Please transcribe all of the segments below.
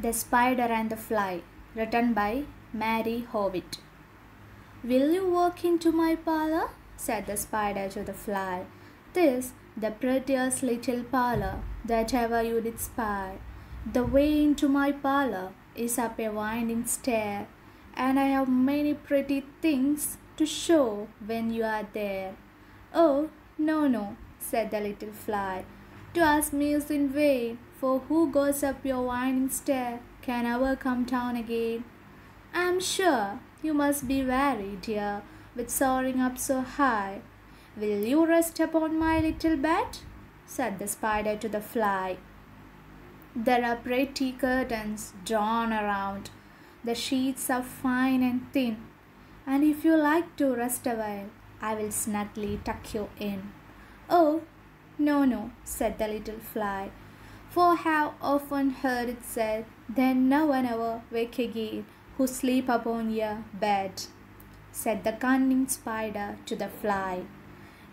The Spider and the Fly, written by Mary Howitt. Will you walk into my parlor? said the spider to the fly. This, the prettiest little parlor that ever you did spy. The way into my parlor is up a winding stair, and I have many pretty things to show when you are there. Oh, no, no, said the little fly. To ask me is in vain, for who goes up your winding stair can ever come down again. I am sure you must be weary, dear, with soaring up so high. Will you rest upon my little bed? said the spider to the fly. There are pretty curtains drawn around. The sheets are fine and thin, and if you like to rest a while, I will snugly tuck you in. Oh, no, no, said the little fly, for have often heard it said, then no one ever wake again who sleep upon your bed. Said the cunning spider to the fly,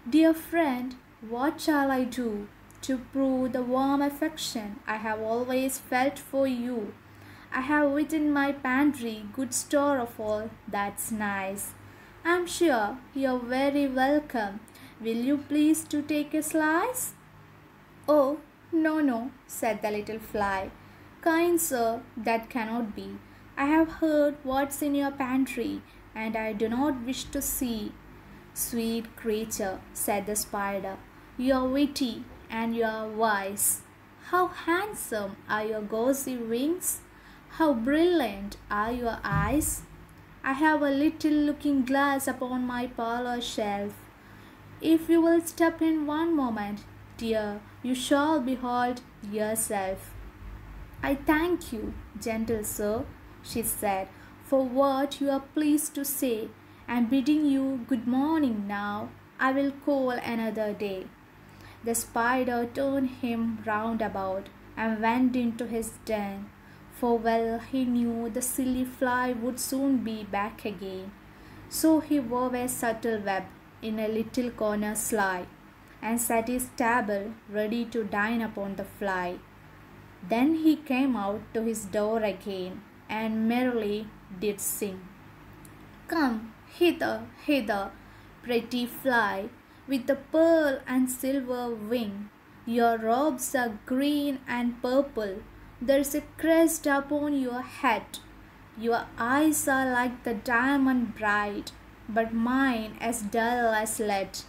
Dear friend, what shall I do to prove the warm affection I have always felt for you? I have within my pantry good store of all that's nice. I'm sure you're very welcome Will you please to take a slice? Oh, no, no, said the little fly. Kind sir, that cannot be. I have heard what's in your pantry, and I do not wish to see. Sweet creature, said the spider, you are witty and you are wise. How handsome are your gauzy wings! How brilliant are your eyes! I have a little looking glass upon my parlor shelf if you will step in one moment, dear, you shall behold yourself. I thank you, gentle sir, she said, for what you are pleased to say, and bidding you good morning now, I will call another day. The spider turned him round about and went into his den, for well he knew the silly fly would soon be back again. So he wove a subtle web in a little corner sly, and set his table ready to dine upon the fly. Then he came out to his door again, and merrily did sing. Come hither, hither, pretty fly, with the pearl and silver wing. Your robes are green and purple. There's a crest upon your head. Your eyes are like the diamond bright but mine as dull as lead.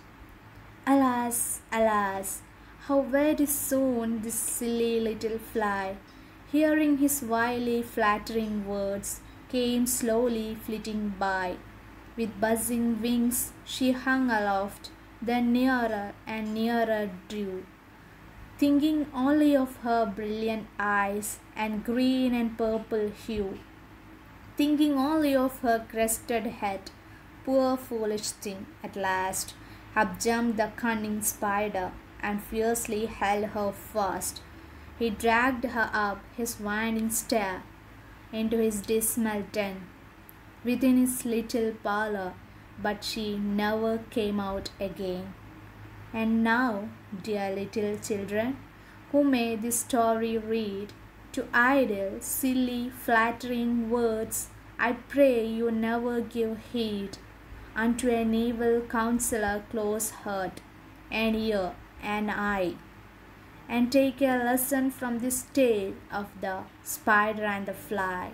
Alas, alas, how very soon this silly little fly, hearing his wily flattering words, came slowly flitting by. With buzzing wings she hung aloft, then nearer and nearer drew, thinking only of her brilliant eyes and green and purple hue, thinking only of her crested head Poor foolish thing, at last, up jumped the cunning spider and fiercely held her fast. He dragged her up his winding stair into his dismal den within his little parlor, but she never came out again. And now, dear little children, who may this story read, to idle, silly, flattering words, I pray you never give heed unto an evil counselor close heart and ear and eye, and take a lesson from this tale of the spider and the fly.